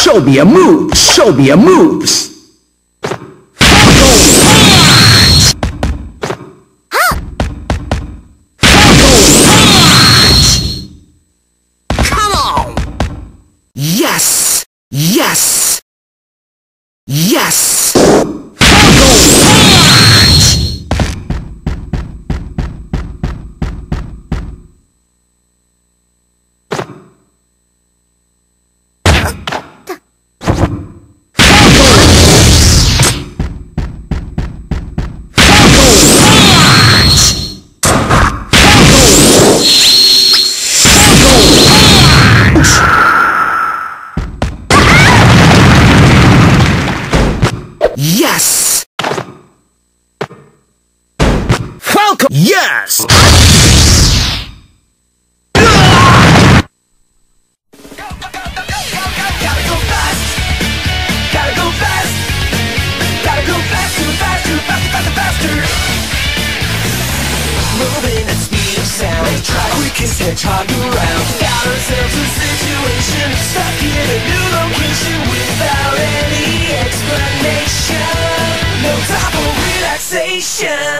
show me a move, show me a moves. Come on! Yes! Yes! Yes! Yes! Falcon! Yes! Quickest hedgehog around. Got ourselves a situation. Stuck in a new location without any explanation. No time for relaxation.